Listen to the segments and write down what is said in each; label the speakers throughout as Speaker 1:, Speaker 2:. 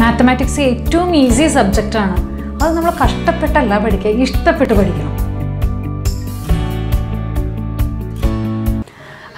Speaker 1: Mathematics ഏറ്റവും easy subject ആണ്. അത് നമ്മൾ കഷ്ടപ്പെട്ടല്ല പഠിക്കുക ഇഷ്ടപ്പെട്ട് പഠിക്കണം.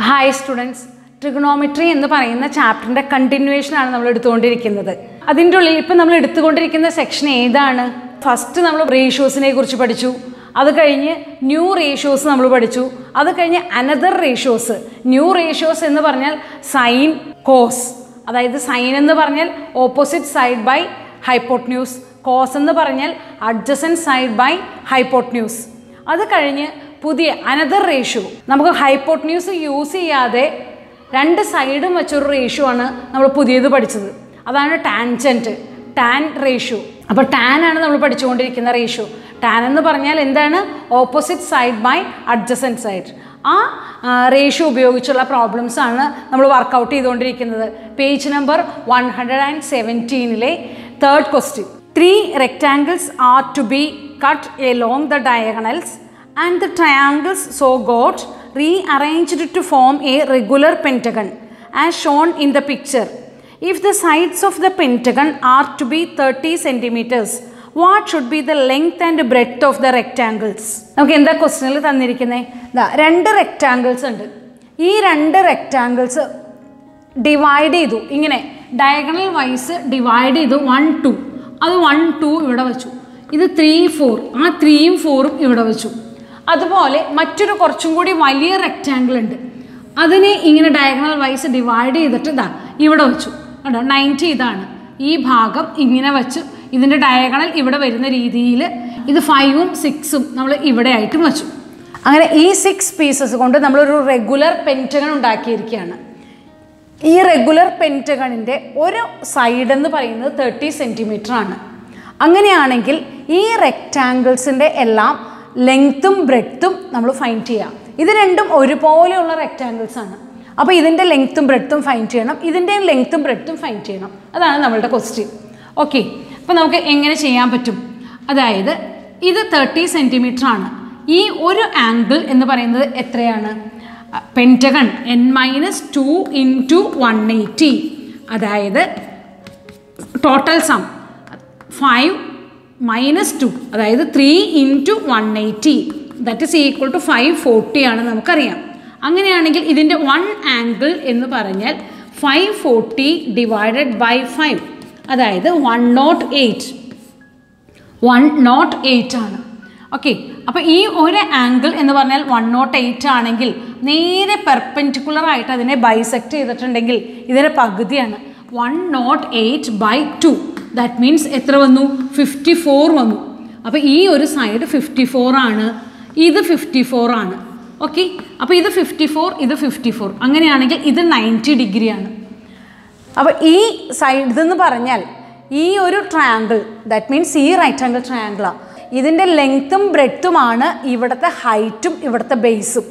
Speaker 1: ഹായ് സ്റ്റുഡൻസ് ട്രിഗണോമെട്രി എന്ന് പറയുന്ന ചാപ്റ്ററിന്റെ കണ്ടിന്യൂവേഷനാണ് നമ്മൾ എടുത്തുകൊണ്ടിരിക്കുന്നത്. അതിന്റെ ഉള്ളിൽ ഇപ്പം നമ്മൾ എടുത്തുകൊണ്ടിരിക്കുന്ന സെക്ഷൻ ഏതാണ്? ഫസ്റ്റ് നമ്മൾ റേഷ്യോസിനെ കുറിച്ച് പഠിച്ചു. അത് കഴിഞ്ഞ് ന്യൂ റേഷ്യോസ് നമ്മൾ പഠിച്ചു. അത് കഴിഞ്ഞ് അനദർ റേഷ്യോസ് ന്യൂ റേഷ്യോസ് എന്ന് പറഞ്ഞാൽ സൈൻ കോസ് അതായത് സൈൻ എന്ന് പറഞ്ഞാൽ opposite side by hypotenuse cos എന്ന് പറഞ്ഞാൽ അഡ്ജസൻ സൈഡ് ബൈ ഹൈപ്പോട്ട്ന്യൂസ് അത് കഴിഞ്ഞ് പുതിയ അനദർ റേഷ്യോ. നമുക്ക് ഹൈപ്പോട്ട്ന്യൂസ് യൂസ് ചെയ്യാതെ രണ്ട് സൈഡും വെച്ചൊരു റേഷ്യോ ആണ് നമ്മൾ പുതിയത് പഠിച്ചത്. അതാണ് ടാൻജന്റ് ടാൻ റേഷ്യോ. അപ്പോൾ ടാൻ ആണ് നമ്മൾ പഠിച്ചുകൊണ്ടിരിക്കുന്ന റേഷ്യോ. ടാൻ എന്ന് പറഞ്ഞാൽ എന്താണ്? Opposite side by adjacent side. ആ റേഷ്യോ ഉപയോഗിച്ചുള്ള പ്രോബ്ലംസ് ആണ് നമ്മൾ വർക്കൗട്ട് ചെയ്തുകൊണ്ടിരിക്കുന്നത് page number one hundred and സെവന്റീനിലെ third question three rectangles are to be cut along the diagonals and the triangles so got rearranged to form a regular pentagon as shown in the picture. If the sides of the pentagon are to be 30 centimeters, what should be the length and breadth of the rectangles നമുക്ക് എന്താ ക്വസ്റ്റനിൽ തന്നിരിക്കുന്നത് രണ്ട് rectangles ഉണ്ട്. ഈ രണ്ട് rectangles divide ചെയ്തു. ഇങ്ങനെ diagonal wise divide ചെയ്തു. വൺ ടു അത് വൺ ടു ഇവിടെ വെച്ചു. ഇത് ത്രീ ഫോർ ആ ത്രീയും ഫോറും ഇവിടെ വെച്ചു. അതുപോലെ മറ്റൊരു കുറച്ചും കൂടി വലിയ റെക്റ്റാങ്കിൾ ഉണ്ട്. അതിനെ ഇങ്ങനെ ഡയഗണൽ വൈസ് ഡിവൈഡ് ചെയ്തിട്ട് ഇതാ ഇവിടെ വെച്ചു. കണ്ടോ? നയന്റി ഇതാണ്. ഈ ഭാഗം ഇങ്ങനെ വെച്ച് ഇതിന്റെ ഡയഗണൽ ഇവിടെ വരുന്ന രീതിയിൽ ഇത് ഫൈവും സിക്സും നമ്മൾ ഇവിടെ ആയിട്ടും വെച്ചു. അങ്ങനെ ഈ സിക്സ് പീസസ് കൊണ്ട് നമ്മളൊരു റെഗുലർ പെന്റഗൺ ഉണ്ടാക്കിയിരിക്കുകയാണ്. ഈ റെഗുലർ പെന്റഗണിന്റെ ഒരു സൈഡ് എന്ന് പറയുന്നത് തേർട്ടി സെന്റിമീറ്റർ ആണ്. അങ്ങനെയാണെങ്കിൽ ഈ റെക്റ്റാങ്കിൾസിന്റെ എല്ലാം ലെങ്ത്തും ബ്രെഡ്ത്തും നമ്മൾ ഫൈൻഡ് ചെയ്യാം. ഇത് രണ്ടും ഒരുപോലെയുള്ള റെക്റ്റാങ്കിൾസ് ആണ്. അപ്പോൾ ഇതിന്റെ ലെങ്ത്തും ബ്രെഡ്ത്തും ഫൈൻഡ് ചെയ്യണം. ഇതിന്റെയും ലെങ്ത്തും ബ്രെഡ്ത്തും ഫൈൻഡ് ചെയ്യണം. അതാണ് നമ്മളുടെ ക്വസ്റ്റ്യൻ ഓക്കെ അപ്പോൾ നമുക്ക് എങ്ങനെ ചെയ്യാൻ പറ്റും? അതായത് ഇത് തേർട്ടി സെന്റിമീറ്റർ ആണ്. ഈ ഒരു ആംഗിൾ എന്ന് പറയുന്നത് എത്രയാണ്? Pentagon N minus two into one eighty അതായത് total sum five minus two അതായത് three into one eighty that is equal to five forty ആണ് നമുക്കറിയാം. അങ്ങനെയാണെങ്കിൽ ഇതിന്റെ വൺ ആംഗിൾ എന്ന് പറഞ്ഞാൽ five forty divided by five അതായത് one naught eight one naught eight ആണ്. ഓക്കെ അപ്പോൾ ഈ ഒരു ആംഗിൾ എന്ന് പറഞ്ഞാൽ വൺ നോട്ട് എയ്റ്റ് ആണെങ്കിൽ നേരെ പെർപെൻഡിക്കുലർ ആയിട്ട് അതിനെ ബൈസെക്റ്റ് ചെയ്തിട്ടുണ്ടെങ്കിൽ ഇതിന്റെ പകുതിയാണ്. One naught eight by two that means എത്ര വന്നു? ഫിഫ്റ്റി ഫോർ വന്നു. അപ്പോൾ ഈ ഒരു സൈഡ് ഫിഫ്റ്റി ഫോർ ആണ്. ഇത് ഫിഫ്റ്റി ഫോർ ആണ്. ഓക്കെ അപ്പോൾ ഇത് ഫിഫ്റ്റി ഫോർ ഇത് ഫിഫ്റ്റി ഫോർ അങ്ങനെയാണെങ്കിൽ ഇത് നയന്റി ഡിഗ്രിയാണ്. അപ്പോൾ ഈ സൈഡ് എന്ന് പറഞ്ഞാൽ ഈ ഒരു ട്രയാങ്കിൾ ദാറ്റ് മീൻസ് ഈ റൈറ്റ് ആംഗിൾ ട്രയാങ്കിളാണ് ഇതിന്റെ ലെങ്ത്തും ബ്രെഡ്ത്തുമാണ് ഇവിടുത്തെ ഹൈറ്റും ഇവിടുത്തെ ബേസും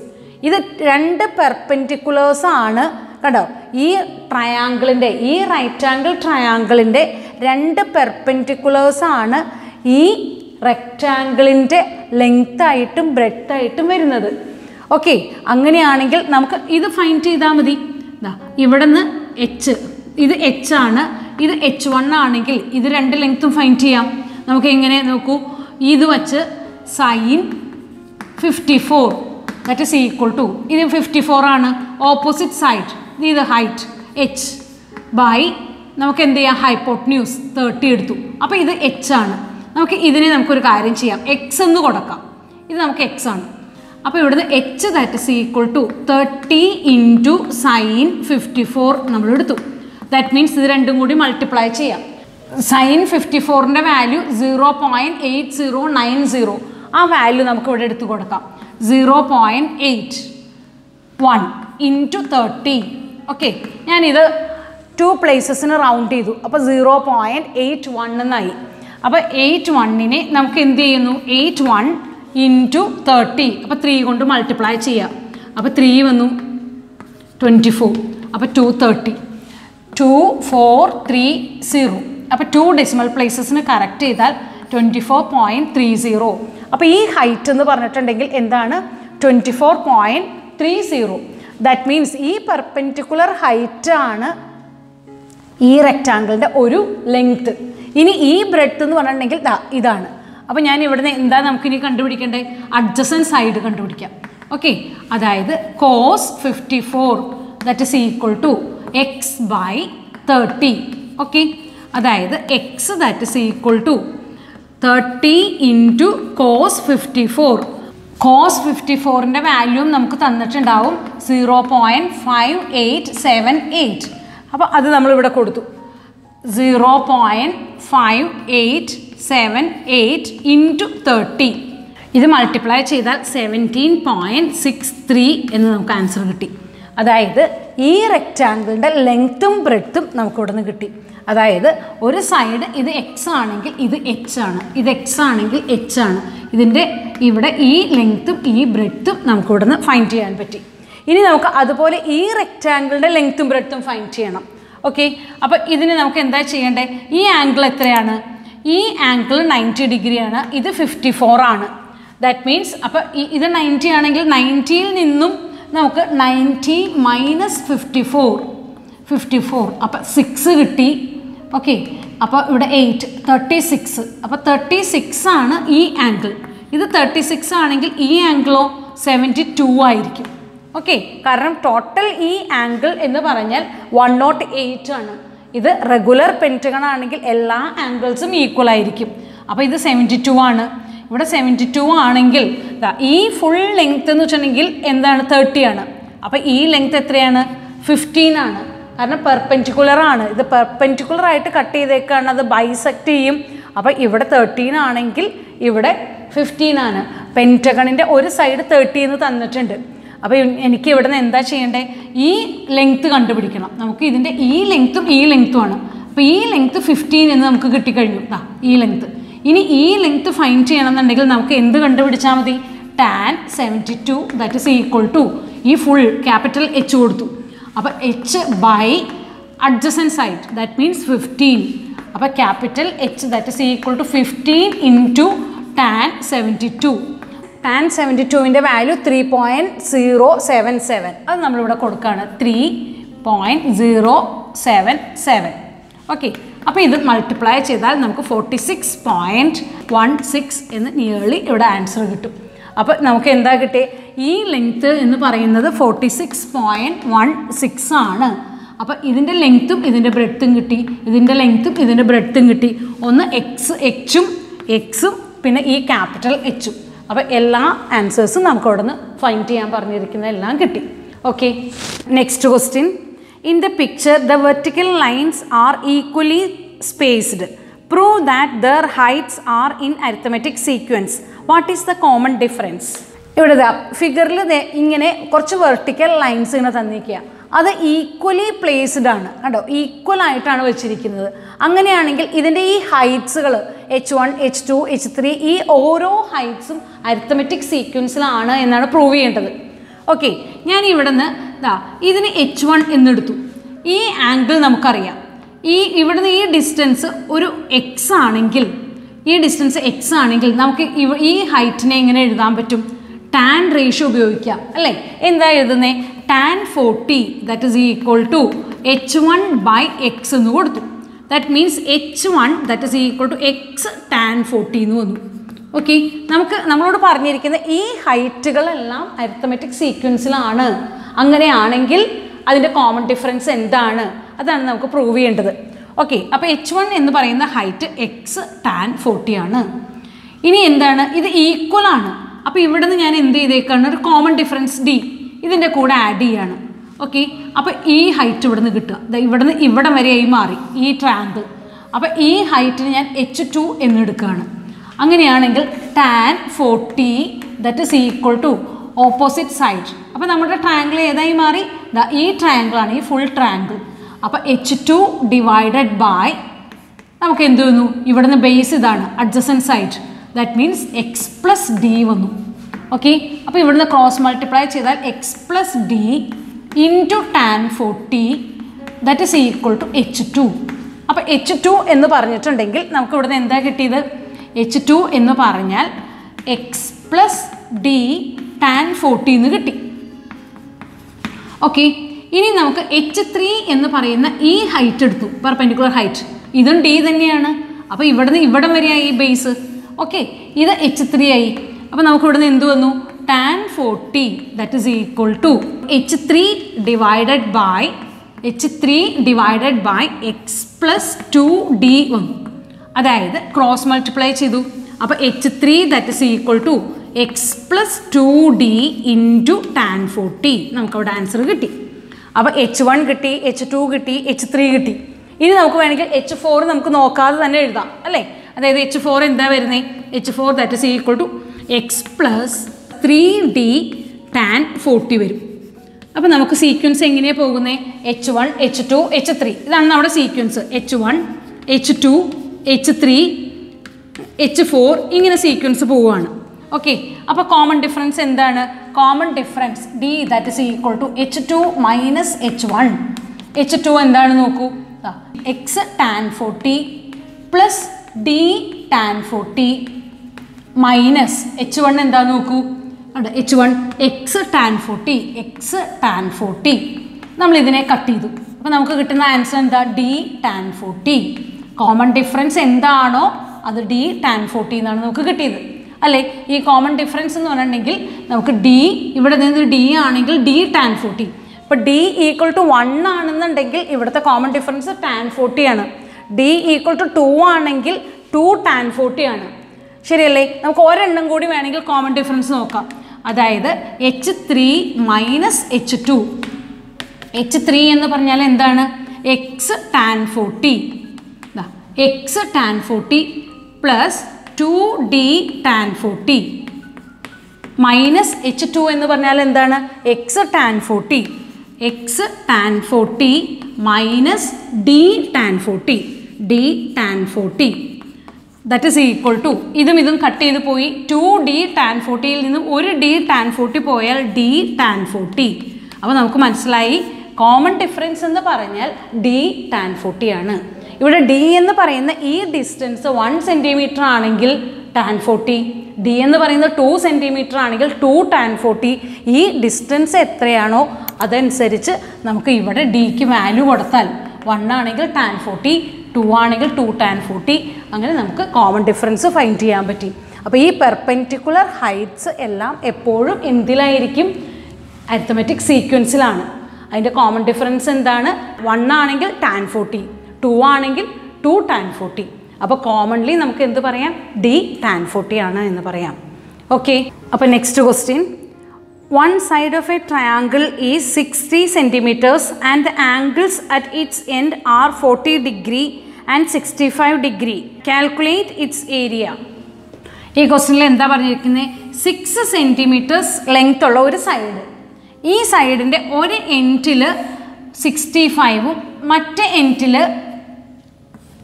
Speaker 1: ഇത് രണ്ട് പെർപെൻഡിക്കുലേഴ്സ് ആണ്. കണ്ടോ? ഈ ട്രയാങ്കിളിന്റെ ഈ റൈറ്റ് ആംഗിൾ ട്രയാങ്കിളിന്റെ രണ്ട് പെർപെൻഡിക്കുലേഴ്സ് ആണ് ഈ റെക്റ്റാങ്കിളിന്റെ ലെങ്ത്തായിട്ടും ബ്രെഡ്ത്തായിട്ടും വരുന്നത്. ഓക്കെ അങ്ങനെയാണെങ്കിൽ നമുക്ക് ഇത് ഫൈൻഡ് ചെയ്താൽ മതി. ഇവിടെ നിന്ന് എച്ച് ഇത് എച്ച് ആണ്. ഇത് എച്ച് വൺ ആണെങ്കിൽ ഇത് രണ്ട് ലെങ്ത്തും ഫൈൻഡ് ചെയ്യാം. നമുക്ക് എങ്ങനെ നോക്കൂ. ഇത് വച്ച് sine fifty four that is equal to ഇത് ഫിഫ്റ്റി ഫോർ ആണ്. ഓപ്പോസിറ്റ് സൈഡ് ഇത് ഹൈറ്റ് എച്ച് ബൈ നമുക്ക് എന്ത് ചെയ്യാം? ഹൈപ്പോട്ട്ന്യൂസ് തേർട്ടി എടുത്തു. അപ്പോൾ ഇത് എച്ച് ആണ്. നമുക്ക് ഇതിനെ നമുക്കൊരു കാര്യം ചെയ്യാം. എക്സ് എന്ന് കൊടുക്കാം. ഇത് നമുക്ക് എക്സ് ആണ്. അപ്പോൾ ഇവിടുന്ന് H that is equal to thirty into sine fifty four നമ്മൾ എടുത്തു ദാറ്റ് മീൻസ് ഇത് രണ്ടും കൂടി മൾട്ടിപ്ലൈ ചെയ്യാം. സൈൻ ഫിഫ്റ്റി ഫോറിന്റെ value zero point eight zero nine zero ആ വാല്യൂ നമുക്ക് ഇവിടെ എടുത്തു കൊടുക്കാം. Zero point eight one into thirty okay ഞാനിത് ടു പ്ലേസസിന് റൗണ്ട് ചെയ്തു. അപ്പോൾ സീറോ പോയിന്റ് എയ്റ്റ് വൺ എന്നായി അപ്പോൾ എയ്റ്റ് വണ്ണിനെ നമുക്ക് എന്ത് ചെയ്യുന്നു? എയ്റ്റ് വൺ ഇന്റു തേർട്ടി അപ്പോൾ ത്രീ കൊണ്ട് മൾട്ടിപ്ലൈ ചെയ്യാം. അപ്പോൾ ത്രീ വന്നു ട്വന്റി ഫോർ അപ്പോൾ two thirty two four three zero അപ്പോൾ ടു ഡെസിമൽ പ്ലേസസിന് കറക്റ്റ് ചെയ്താൽ twenty four point three zero അപ്പോൾ ഈ ഹൈറ്റ് എന്ന് പറഞ്ഞിട്ടുണ്ടെങ്കിൽ എന്താണ്? Twenty four point three zero that means ഈ പെർപെൻഡിക്കുലർ ഹൈറ്റ് ആണ് ഈ റെക്റ്റാങ്കിളിന്റെ ഒരു ലെങ്ത്ത് ഇനി ഈ ബ്രെഡ്ത്ത് എന്ന് പറഞ്ഞിട്ടുണ്ടെങ്കിൽ ഇതാണ്. അപ്പോൾ ഞാൻ ഇവിടുന്ന് എന്താ നമുക്കിനി കണ്ടുപിടിക്കേണ്ടത്? അഡ്ജസൻ സൈഡ് കണ്ടുപിടിക്കാം. ഓക്കെ അതായത് cos fifty four that is equal to X by thirty okay അതായത് X that is equal to thirty into cos fifty four cos fifty ഫോറിന്റെ വാല്യൂം നമുക്ക് തന്നിട്ടുണ്ടാവും zero point five eight seven eight അപ്പോൾ അത് നമ്മളിവിടെ കൊടുത്തു. Zero point five eight seven eight into thirty ഇത് multiply ചെയ്താൽ സെവന്റീൻ പോയിന്റ് സിക്സ് ത്രീ എന്ന് നമുക്ക് ആൻസർ കിട്ടി. അതായത് ഈ റെക്റ്റാങ്കിളിന്റെ ലെങ്ത്തും ബ്രെഡ്ത്തും നമുക്ക് ഇവിടെ കിട്ടി. അതായത് ഒരു സൈഡ് ഇത് എക്സ് ആണെങ്കിൽ ഇത് എച്ച് ആണ്. ഇത് എക്സ് ആണെങ്കിൽ എച്ച് ആണ്. ഇതിന്റെ ഇവിടെ ഈ ലെങ്ത്തും ഈ ബ്രെഡ്ത്തും നമുക്ക് ഇവിടെ ഫൈൻഡ് ചെയ്യാൻ പറ്റി. ഇനി നമുക്ക് അതുപോലെ ഈ റെക്റ്റാങ്കിളിന്റെ ലെങ്ത്തും ബ്രെഡ്ത്തും ഫൈൻഡ് ചെയ്യണം. ഓക്കെ അപ്പോൾ ഇതിന് നമുക്ക് എന്താ ചെയ്യേണ്ടത് ഈ ആംഗിൾ എത്രയാണ്? ഈ ആംഗിൾ നയന്റി ഡിഗ്രിയാണ് ഇത് ഫിഫ്റ്റി ഫോർ ആണ് ദാറ്റ് മീൻസ് അപ്പോൾ ഇത് നയന്റി ആണെങ്കിൽ നയന്റിയിൽ നിന്നും നമുക്ക് ninety minus fifty four fifty four അപ്പം സിക്സ് കിട്ടി. ഓക്കെ അപ്പോൾ ഇവിടെ എയ്റ്റ് തേർട്ടി സിക്സ് അപ്പോൾ തേർട്ടി സിക്സ് ആണ് ഈ ആംഗിൾ ഇത് തേർട്ടി സിക്സ് ആണെങ്കിൽ ഈ ആംഗിളോ സെവന്റി ടു ആയിരിക്കും. ഓക്കെ കാരണം ടോട്ടൽ ഈ ആംഗിൾ എന്ന് പറഞ്ഞാൽ വൺ നോട്ട് എയ്റ്റ് ആണ്. ഇത് റെഗുലർ പെന്റഗൺ ആണെങ്കിൽ എല്ലാ ആംഗിൾസും ഈക്വൽ ആയിരിക്കും. അപ്പോൾ ഇത് സെവന്റി ടു ആണ്. ഇവിടെ സെവന്റി ടു ആണെങ്കിൽ ഈ ഫുൾ ലെങ്ത് എന്ന് വെച്ചിട്ടുണ്ടെങ്കിൽ എന്താണ് തേർട്ടി ആണ്. അപ്പോൾ ഈ ലെങ്ത് എത്രയാണ്? ഫിഫ്റ്റീൻ ആണ്. കാരണം പെർപെന്റിക്കുലർ ആണ്. ഇത് പെർപെന്റിക്കുലർ ആയിട്ട് കട്ട് ചെയ്തേക്കാണ്. അത് ബൈസെക്റ്റ് ചെയ്യും. അപ്പോൾ ഇവിടെ തേർട്ടീൻ ആണെങ്കിൽ ഇവിടെ ഫിഫ്റ്റീൻ ആണ്. പെന്റഗണിന്റെ ഒരു സൈഡ് തേർട്ടി എന്ന് തന്നിട്ടുണ്ട്. അപ്പോൾ എനിക്ക് ഇവിടെ നിന്ന് എന്താ ചെയ്യേണ്ടത് ഈ ലെങ്ത്ത് കണ്ടുപിടിക്കണം. നമുക്ക് ഇതിന്റെ ഈ ലെങ്ത്തും ഈ ലെങ്ത്തും ആണ്. അപ്പോൾ ഈ ലെങ്ത്ത് ഫിഫ്റ്റീൻ എന്ന് നമുക്ക് കിട്ടിക്കഴിഞ്ഞു. ഈ ലെങ്ത്ത് ഇനി ഈ ലെങ്ത്ത് ഫൈൻഡ് ചെയ്യണമെന്നുണ്ടെങ്കിൽ നമുക്ക് എന്ത് കണ്ടുപിടിച്ചാൽ മതി? Tan seventy two that is equal to ഈ ഫുൾ ക്യാപിറ്റൽ എച്ച് കൊടുത്തു. അപ്പോൾ H by adjacent side that means fifteen അപ്പോൾ capital H that is equal to fifteen into tan seventy two tan seventy ടുവിന്റെ value three point zero seven seven അത് നമ്മളിവിടെ കൊടുക്കുകയാണ് three point zero seven seven okay അപ്പോൾ ഇത് multiply ചെയ്താൽ നമുക്ക് forty six point one six എന്ന് nearly ഇവിടെ ആൻസർ കിട്ടും. അപ്പോൾ നമുക്ക് എന്താ കിട്ടിയത് ഈ ലെങ്ത്ത് എന്ന് പറയുന്നത് forty six point one six ആണ്. അപ്പോൾ ഇതിന്റെ ലെങ്ത്തും ഇതിന്റെ ബ്രെഡ്ത്തും കിട്ടി. ഇതിന്റെ ലെങ്ത്തും ഇതിന്റെ ബ്രെഡ്ത്തും കിട്ടി. ഒന്ന് എക്സ് എച്ചും എക്സും പിന്നെ ഈ ക്യാപിറ്റൽ എച്ചും അപ്പോൾ എല്ലാ ആൻസേഴ്സും നമുക്ക് അവിടെ നിന്ന് ഫൈൻഡ് ചെയ്യാൻ പറഞ്ഞിരിക്കുന്ന എല്ലാം കിട്ടി. Okay next question in the picture the vertical lines are equally spaced prove that their heights are in arithmetic sequence what is the common difference ഇവിടെ ഫിഗറിൽ ഇങ്ങനെ കുറച്ച് വെർട്ടിക്കൽ ലൈൻസ് ഇങ്ങനെ തന്നിരിക്കുക. അത് ഈക്വലി പ്ലേസ്ഡ് ആണ്. കണ്ടോ? ഈക്വൽ ആയിട്ടാണ് വെച്ചിരിക്കുന്നത്. അങ്ങനെയാണെങ്കിൽ ഇതിന്റെ ഈ ഹൈറ്റ്സുകൾ H one H two H three ഈ ഓരോ ഹൈറ്റ്സും അരിത്തമെറ്റിക് സീക്വൻസിലാണ് എന്നാണ് പ്രൂവ് ചെയ്യേണ്ടത്. ഓക്കെ ഞാൻ ഇവിടെ ഇതാ ഇതിന് എച്ച് വൺ എന്നെടുത്തു. ഈ ആംഗിൾ നമുക്കറിയാം. ഈ ഇവിടുന്ന് ഈ ഡിസ്റ്റൻസ് ഒരു എക്സ് ആണെങ്കിൽ ഈ ഡിസ്റ്റൻസ് എക്സ് ആണെങ്കിൽ നമുക്ക് ഇവ ഈ ഹൈറ്റിനെ എങ്ങനെ എഴുതാൻ പറ്റും? ടാൻ റേഷ്യോ ഉപയോഗിക്കാം അല്ലേ? എന്താ എഴുതുന്നത് tan forty that is equal to H one by X എന്ന് കൊടുത്തു. That means H one that is equal to X tan forty എന്ന് വന്നു. ഓക്കെ നമുക്ക് നമ്മളോട് പറഞ്ഞിരിക്കുന്ന ഈ ഹൈറ്റുകളെല്ലാം അരിത്തമെറ്റിക് സീക്വൻസിലാണ് അങ്ങനെയാണെങ്കിൽ അതിന്റെ കോമൺ ഡിഫറൻസ് എന്താണ്? അതാണ് നമുക്ക് പ്രൂവ് ചെയ്യേണ്ടത്. ഓക്കെ അപ്പോൾ എച്ച് വൺ എന്ന് പറയുന്ന ഹൈറ്റ് എക്സ് ടാൻ ഫോർട്ടി ആണ്. ഇനി എന്താണ്? ഇത് ഈക്വൽ ആണ്. അപ്പോൾ ഇവിടെ നിന്ന് ഞാൻ എന്ത് ചെയ്തേക്കാണ്? ഒരു കോമൺ ഡിഫറൻസ് ഡി ഇതിന്റെ കൂടെ ആഡ് ചെയ്യാണ്. ഓക്കെ അപ്പോൾ ഈ ഹൈറ്റ് ഇവിടെ നിന്ന് കിട്ടുക. ദാ ഇവിടെ നിന്ന് ഇവിടെ വരെയായി മാറി ഈ ട്രാങ്കിൾ അപ്പോൾ ഈ ഹൈറ്റിന് ഞാൻ എച്ച് ടു എന്നെടുക്കുകയാണ് അങ്ങനെയാണെങ്കിൽ tan forty that is equal to opposite side അപ്പോൾ നമ്മുടെ ട്രയാങ്കിൾ ഏതായി മാറി? ഈ ട്രയാങ്കിളാണ് ഈ ഫുൾ ട്രയാങ്കിൾ അപ്പോൾ എച്ച് ടു ഡിവൈഡഡ് ബൈ നമുക്ക് എന്ത് വന്നു? ഇവിടുന്ന് ബേസ് ഇതാണ് adjacent side that means X plus D വന്നു. ഓക്കെ അപ്പോൾ ഇവിടുന്ന് ക്രോസ് മൾട്ടിപ്ലൈ ചെയ്താൽ X plus D into tan forty that is equal to H two അപ്പോൾ എച്ച് ടു എന്ന് പറഞ്ഞിട്ടുണ്ടെങ്കിൽ നമുക്ക് ഇവിടുന്ന് എന്താ കിട്ടിയത്? എച്ച് ടു എന്ന് പറഞ്ഞാൽ X plus D tan forty എന്ന് കിട്ടി. ഓക്കെ ഇനി നമുക്ക് എച്ച് ത്രീ എന്ന് പറയുന്ന ഈ ഹൈറ്റ് എടുത്തു. പെർപെൻഡിക്കുലർ ഹൈറ്റ് ഇതും ഡി തന്നെയാണ്. അപ്പോൾ ഇവിടെ നിന്ന് ഇവിടം വരെയായി ഈ ബേസ് ഓക്കെ ഇത് എച്ച് ത്രീ ആയി. അപ്പോൾ നമുക്ക് ഇവിടെ നിന്ന് എന്ത് വന്നു? Tan forty that is equal to H three divided by H three divided by X plus two D വന്നു അതായത് ക്രോസ് മൾട്ടിപ്ലൈ ചെയ്തു. അപ്പോൾ H three that is equal to X plus two D into tan forty നമുക്കവിടെ answer കിട്ടി. അപ്പോൾ H one കിട്ടി H two കിട്ടി H three കിട്ടി. ഇനി നമുക്ക് വേണമെങ്കിൽ എച്ച് ഫോർ നമുക്ക് നോക്കാതെ തന്നെ എഴുതാം അല്ലേ? അതായത് എച്ച് ഫോർ എന്താ വരുന്നത് H four that is equal to X plus three D tan forty വരും. അപ്പോൾ നമുക്ക് സീക്വൻസ് എങ്ങനെയാണ് പോകുന്നത് H one H two H three ഇതാണ് നമ്മുടെ sequence H one H two H three H four ഇങ്ങനെ സീക്വൻസ് പോവുകയാണ്. ഓക്കെ അപ്പോൾ കോമൺ ഡിഫറൻസ് എന്താണ്? Common difference D that is equal to H two minus H one H two എന്താണ് നോക്കൂ? X tan forty plus D tan forty minus H one എന്താ നോക്കൂ? H one X tan forty X tan forty നമ്മൾ ഇതിനെ cut ചെയ്തു. അപ്പോൾ നമുക്ക് കിട്ടുന്ന ആൻസർ എന്താ? D tan forty common difference എന്താണോ അത് ഡി ടാൻ ഫോർട്ടി എന്നാണ് നമുക്ക് കിട്ടിയത്. അല്ലേ ഈ കോമൺ ഡിഫറൻസ് എന്ന് പറഞ്ഞിട്ടുണ്ടെങ്കിൽ നമുക്ക് ഡി ഇവിടെ നിന്ന് ഡി ആണെങ്കിൽ ഡി ടാൻ ഫോർട്ടി ഇപ്പോൾ ഡി ഈക്വൽ ടു വൺ ആണെന്നുണ്ടെങ്കിൽ ഇവിടുത്തെ കോമൺ ഡിഫറൻസ് ടാൻ ഫോർട്ടി ആണ്. ഡി ഈക്വൽ ടു ടു ആണെങ്കിൽ ടു ടാൻ ഫോർട്ടി ആണ്. ശരിയല്ലേ? നമുക്ക് ഒരെണ്ണം കൂടി വേണമെങ്കിൽ കോമൺ ഡിഫറൻസ് നോക്കാം. അതായത് H three minus H two H three എന്ന് പറഞ്ഞാൽ എന്താണ്? X tan forty X tan forty plus two D tan forty minus H two എന്ന് പറഞ്ഞാൽ എന്താണ്? X tan forty X tan forty minus D tan forty D tan forty that is equal to ഇതും ഇതും cut ചെയ്ത് പോയി. To D tan ഫോർട്ടിയിൽ നിന്നും ഒരു ഡി ടാൻ ഫോർട്ടി പോയാൽ ഡി ടാൻ ഫോർട്ടി അപ്പോൾ നമുക്ക് മനസ്സിലായി. കോമൺ ഡിഫറൻസ് എന്ന് പറഞ്ഞാൽ ഡി ടാൻ ഫോർട്ടി ആണ്. ഇവിടെ ഡി എന്ന് പറയുന്ന ഈ ഡിസ്റ്റൻസ് വൺ സെന്റിമീറ്റർ ആണെങ്കിൽ ടാൻ ഫോർട്ടി ഡി എന്ന് പറയുന്നത് ടു സെന്റിമീറ്റർ ആണെങ്കിൽ ടു ടാൻ ഫോർട്ടി ഈ ഡിസ്റ്റൻസ് എത്രയാണോ അതനുസരിച്ച് നമുക്ക് ഇവിടെ ഡിക്ക് വാല്യൂ കൊടുത്താൽ വൺ ആണെങ്കിൽ ടാൻ ഫോർട്ടി ടു ആണെങ്കിൽ ടു ടാൻ ഫോർട്ടി അങ്ങനെ നമുക്ക് കോമൺ ഡിഫറൻസ് ഫൈൻഡ് ചെയ്യാൻ പറ്റി. അപ്പോൾ ഈ പെർപെന്റിക്കുലർ ഹൈറ്റ്സ് എല്ലാം എപ്പോഴും എന്തിലായിരിക്കും? അരിത്തമെറ്റിക് സീക്വൻസിലാണ് അതിന്റെ കോമൺ ഡിഫറൻസ് എന്താണ്? വൺ ആണെങ്കിൽ ടാൻ ഫോർട്ടി ടു ആണെങ്കിൽ ടു ടാൻ ഫോർട്ടി അപ്പോൾ കോമൺലി നമുക്ക് എന്ത് പറയാം? ഡി ടാൻ ഫോർട്ടി ആണ് എന്ന് പറയാം. ഓക്കെ അപ്പോൾ next question one side of a triangle is sixty centimetres and the angles at its end are forty degree and sixty five degree calculate its area ഈ ക്വസ്റ്റ്യനിൽ എന്താ പറഞ്ഞിരിക്കുന്നത് സിക്സ് സെന്റിമീറ്റേഴ്സ് ലെങ്ത് ഉള്ള ഒരു സൈഡ് ഈ സൈഡിന്റെ ഒരു എന്റിൽ sixty ഫൈവും മറ്റേ എൻഡിൽ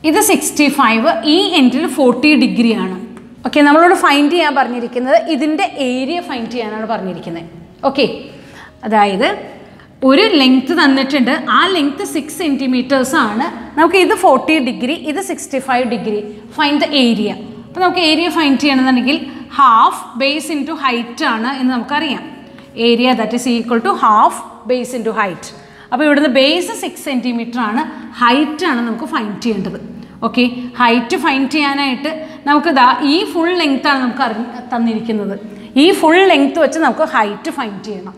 Speaker 1: ഇത് സിക്സ്റ്റി ഫൈവ് ഈ എൻഡിൽ ഫോർട്ടി ഡിഗ്രി ആണ് ഓക്കെ നമ്മളോട് ഫൈൻഡ് ചെയ്യാൻ പറഞ്ഞിരിക്കുന്നത് ഇതിന്റെ ഏരിയ ഫൈൻഡ് ചെയ്യാനാണ് പറഞ്ഞിരിക്കുന്നത്. ഓക്കെ അതായത് ഒരു ലെങ്ത് തന്നിട്ടുണ്ട്. ആ ലെങ്ത് സിക്സ് സെന്റിമീറ്റേഴ്സ് ആണ്. നമുക്ക് ഇത് ഫോർട്ടി ഡിഗ്രി ഇത് sixty five degree find the area അപ്പോൾ നമുക്ക് ഏരിയ ഫൈൻഡ് ചെയ്യണമെന്നുണ്ടെങ്കിൽ half base into height ആണ് എന്ന് നമുക്കറിയാം. Area that is equal to half base into height അപ്പോൾ ഇവിടുന്ന് ബേസ് സിക്സ് സെന്റിമീറ്റർ ആണ്. ഹൈറ്റ് ആണ് നമുക്ക് ഫൈൻഡ് ചെയ്യേണ്ടത്. ഓക്കെ ഹൈറ്റ് ഫൈൻഡ് ചെയ്യാനായിട്ട് നമുക്ക് ദാ ഈ ഫുൾ ലെങ്ത് ആണ് നമുക്ക് അറിഞ്ഞ് തന്നിരിക്കുന്നത്. ഈ ഫുൾ ലെങ്ത്ത് വെച്ച് നമുക്ക് ഹൈറ്റ് ഫൈൻഡ് ചെയ്യണം.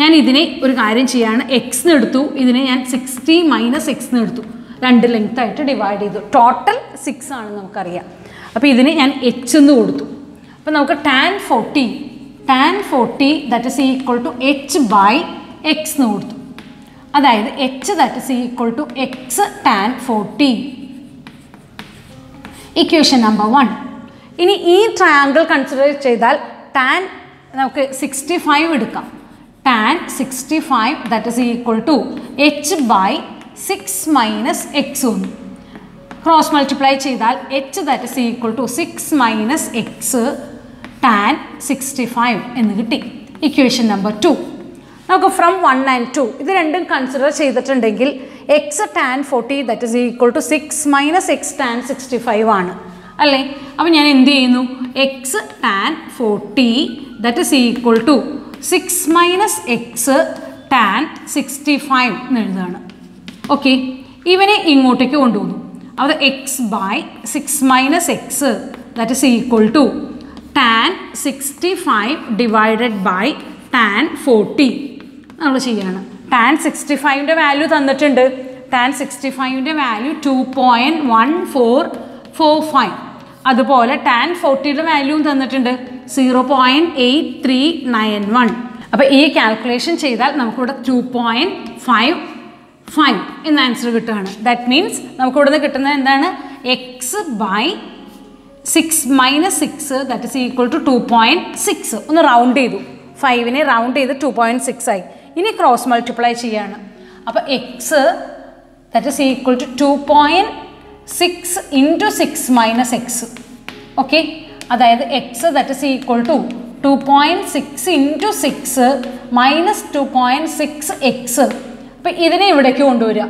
Speaker 1: ഞാൻ ഇതിനെ ഒരു കാര്യം ചെയ്യാണ്. എക്സ് എടുത്തു. ഇതിനെ ഞാൻ സിക്സ്റ്റി മൈനസ് എക്സ് എടുത്തു. രണ്ട് ലെങ്ത് ആയിട്ട് ഡിവൈഡ് ചെയ്തു. ടോട്ടൽ സിക്സ് ആണെന്ന് നമുക്കറിയാം. അപ്പോൾ ഇതിന് ഞാൻ എച്ച് എന്ന് കൊടുത്തു. അപ്പോൾ നമുക്ക് tan forty tan forty that is equal to H by X എന്ന് കൊടുത്തു. അതായത് H that is equal to X tan forty equation number one ഇനി ഈ ട്രയാങ്കിൾ കൺസിഡർ ചെയ്താൽ ടാൻ നമുക്ക് സിക്സ്റ്റി ഫൈവ് എടുക്കാം. Tan sixty five that is equal to H by six minus X ഒന്ന് cross multiply ചെയ്താൽ H that is equal to six minus X tan sixty five എന്ന് കിട്ടി. Equation number two നമുക്ക് from one and two ഇത് രണ്ടും consider ചെയ്തിട്ടുണ്ടെങ്കിൽ X tan forty that is equal to six minus X tan sixty five ആണ്. അല്ലേ? അപ്പോൾ ഞാൻ എന്ത് ചെയ്യുന്നു? X tan forty that is equal to six minus X tan sixty five എന്ന് എഴുതുകയാണ്. ഓക്കെ ഇവനെ ഇങ്ങോട്ടേക്ക് കൊണ്ടുപോകുന്നു അത് X by six minus X that is equal to tan sixty five divided by tan forty നമ്മൾ ചെയ്യണം. ടാൻ സിക്സ്റ്റി ഫൈവിന്റെ value തന്നിട്ടുണ്ട്. Tan sixty ഫൈവിന്റെ value two point one four four five അതുപോലെ ടാൻ ഫോർട്ടിയുടെ വാല്യൂവും തന്നിട്ടുണ്ട്. Zero point eight three nine one അപ്പോൾ ഈ കാൽക്കുലേഷൻ ചെയ്താൽ നമുക്കിവിടെ ടു പോയിന്റ് ഫൈവ് ഫൈവ് എന്ന ആൻസർ കിട്ടുകയാണ്. ദാറ്റ് മീൻസ് നമുക്കിവിടുന്ന് കിട്ടുന്നത് എന്താണ്? X by six minus six that is equal to two point six ഒന്ന് റൗണ്ട് ചെയ്തു. ഫൈവിനെ റൗണ്ട് ചെയ്ത് ടു പോയിന്റ് സിക്സ് ആയി. ഇനി ക്രോസ് മൾട്ടിപ്ലൈ ചെയ്യാണ്. അപ്പോൾ X that is equal to two point six into six minus X okay അതായത് X that is equal to two point six into six minus two point six X അപ്പോൾ ഇതിനെ ഇവിടേക്ക് കൊണ്ടുവരിക.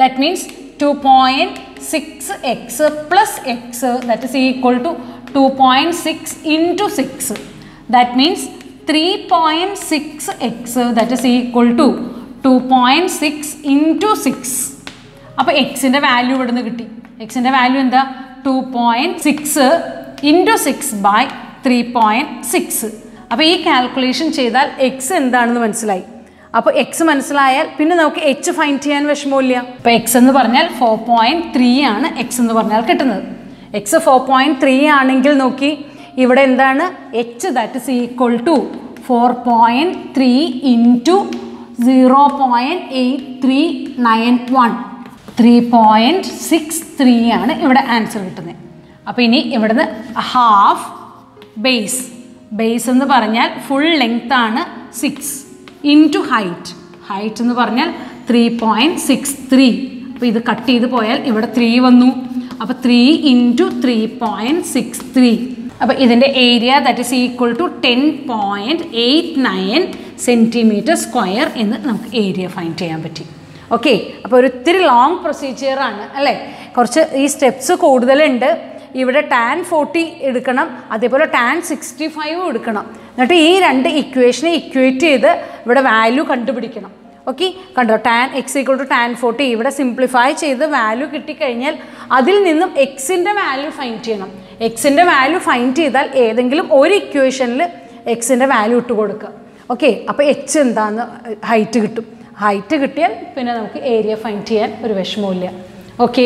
Speaker 1: That means two point six X plus X that is equal to two point six into six that means three point six X that is equal to two point six into six അപ്പോൾ എക്സിന്റെ value ഇവിടുന്ന് കിട്ടി. എക്സിന്റെ value എന്താ? Two point six into six by three point six അപ്പോൾ ഈ calculation ചെയ്താൽ X എന്താണെന്ന് മനസ്സിലായി. അപ്പോൾ എക്സ് മനസ്സിലായാൽ പിന്നെ നമുക്ക് എച്ച് ഫൈൻഡ് ചെയ്യാൻ വിഷമമില്ല. അപ്പോൾ എക്സ് എന്ന് പറഞ്ഞാൽ ഫോർ പോയിന്റ് ത്രീ ആണ് എക്സ് എന്ന് പറഞ്ഞാൽ കിട്ടുന്നത്. എക്സ് ഫോർ പോയിന്റ് ത്രീ ആണെങ്കിൽ നോക്കി. ഇവിടെ എന്താണ്? H that is equal to four point three into zero point eight three nine one three point six three ആണ് ഇവിടെ ആൻസർ കിട്ടുന്നത് അപ്പോൾ ഇനി ഇവിടുന്ന് ഹാഫ് ബേസ് ബേസ് എന്ന് പറഞ്ഞാൽ ഫുൾ ലെങ്ത് ആണ് സിക്സ് ഇന്റു ഹൈറ്റ് ഹൈറ്റ് എന്ന് പറഞ്ഞാൽ ത്രീ പോയിന്റ് സിക്സ് ത്രീ അപ്പോൾ ഇത് കട്ട് ചെയ്ത് പോയാൽ ഇവിടെ ത്രീ വന്നു. അപ്പോൾ three into three point six three അപ്പോൾ ഇതിന്റെ area that is equal to ten point eight nine centimetre square എന്ന് നമുക്ക് ഏരിയ ഫൈൻഡ് ചെയ്യാൻ പറ്റി. ഓക്കെ അപ്പോൾ ഒരു ഇത്തിരി ലോങ് പ്രൊസീജിയറാണ് അല്ലേ? കുറച്ച് ഈ സ്റ്റെപ്സ് കൂടുതലുണ്ട്. ഇവിടെ ടാൻ ഫോർട്ടി എടുക്കണം അതേപോലെ ടാൻ സിക്സ്റ്റി ഫൈവും എടുക്കണം. എന്നിട്ട് ഈ രണ്ട് ഇക്വേഷനെ ഇക്വേറ്റ് ചെയ്ത് ഇവിടെ വാല്യൂ കണ്ടുപിടിക്കണം. ഓക്കെ കണ്ടോ? Tan X equal to tan forty ഇവിടെ സിംപ്ലിഫൈ ചെയ്ത് വാല്യൂ കിട്ടിക്കഴിഞ്ഞാൽ അതിൽ നിന്നും എക്സിന്റെ വാല്യൂ ഫൈൻഡ് ചെയ്യണം. എക്സിന്റെ വാല്യൂ ഫൈൻഡ് ചെയ്താൽ ഏതെങ്കിലും ഒരു ഇക്വേഷനിൽ എക്സിന്റെ വാല്യൂ ഇട്ട് കൊടുക്കുക. ഓക്കെ അപ്പോൾ എച്ച് എന്താന്ന് ഹൈറ്റ് കിട്ടും. ഹൈറ്റ് കിട്ടിയാൽ പിന്നെ നമുക്ക് ഏരിയ ഫൈൻഡ് ചെയ്യാൻ ഒരു വിഷമമില്ല ഓക്കെ